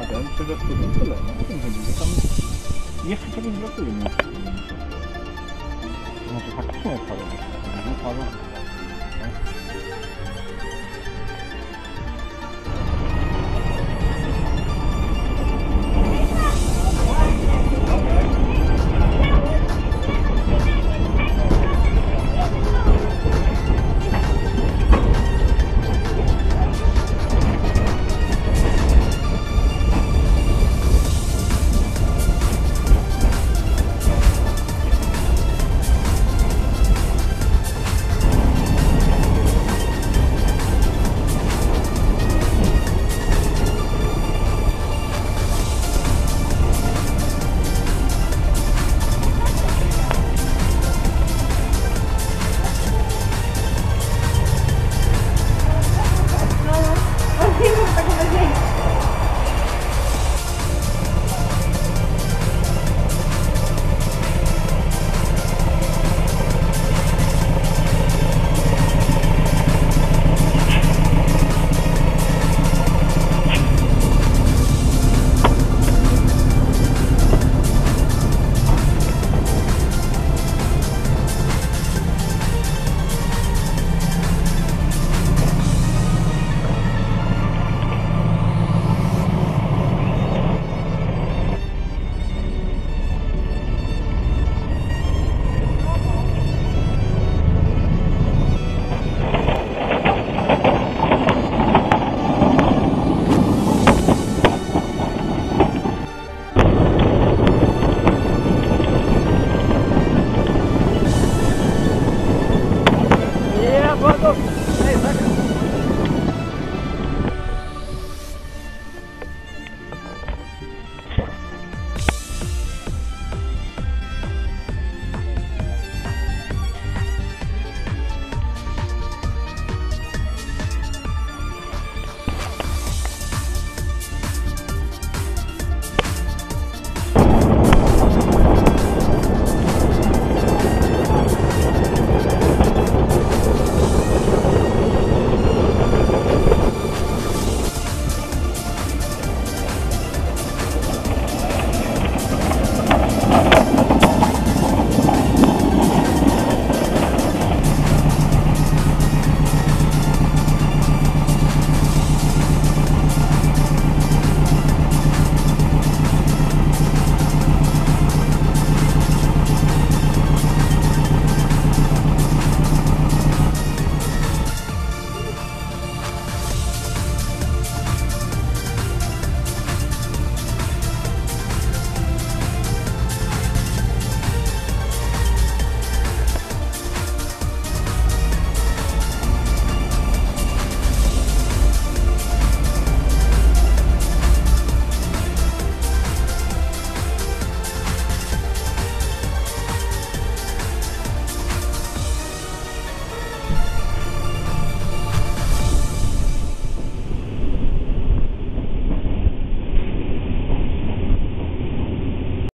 Wtedy tyle. No o tym chodzi, że tam jeszcze czegoś brakuje. Może faktycznie jest Paweł. Nie Paweł.